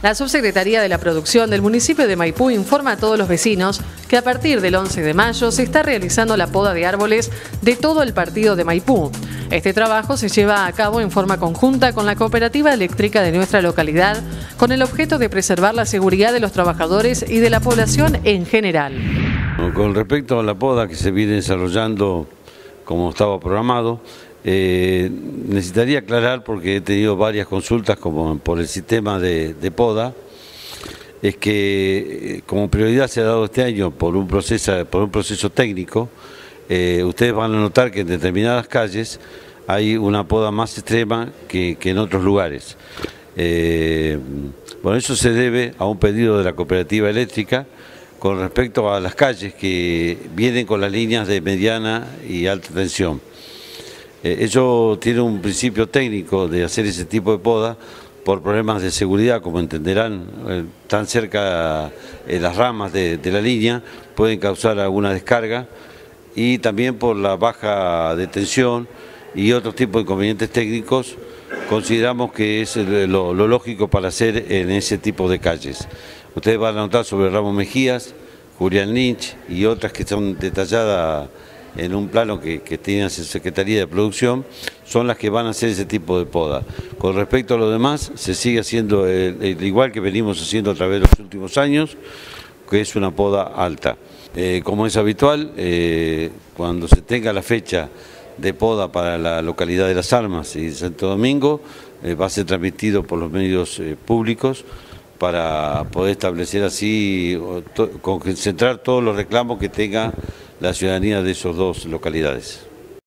La Subsecretaría de la Producción del municipio de Maipú informa a todos los vecinos que a partir del 11 de mayo se está realizando la poda de árboles de todo el partido de Maipú. Este trabajo se lleva a cabo en forma conjunta con la cooperativa eléctrica de nuestra localidad, con el objeto de preservar la seguridad de los trabajadores y de la población en general. Con respecto a la poda que se viene desarrollando como estaba programado, eh, necesitaría aclarar, porque he tenido varias consultas como por el sistema de, poda, es que eh, como prioridad se ha dado este año por un proceso, por un proceso técnico, eh, ustedes van a notar que en determinadas calles hay una poda más extrema que, en otros lugares. bueno, eso se debe a un pedido de la cooperativa eléctrica con respecto a las calles que vienen con las líneas de mediana y alta tensión. Eh, eso tiene un principio técnico de hacer ese tipo de poda por problemas de seguridad, como entenderán, eh, tan cerca eh, las ramas de, la línea pueden causar alguna descarga y también por la baja de tensión y otros tipos de inconvenientes técnicos consideramos que es lo, lógico para hacer en ese tipo de calles. Ustedes van a notar sobre Ramos Mejías, Julián Lynch y otras que son detalladas en un plano que, tiene la Secretaría de Producción, son las que van a hacer ese tipo de poda. Con respecto a lo demás, se sigue haciendo el, igual que venimos haciendo a través de los últimos años, que es una poda alta. Eh, como es habitual, eh, cuando se tenga la fecha de poda para la localidad de Las Armas y Santo Domingo, eh, va a ser transmitido por los medios públicos para poder establecer así, concentrar todos los reclamos que tenga la ciudadanía de esas dos localidades.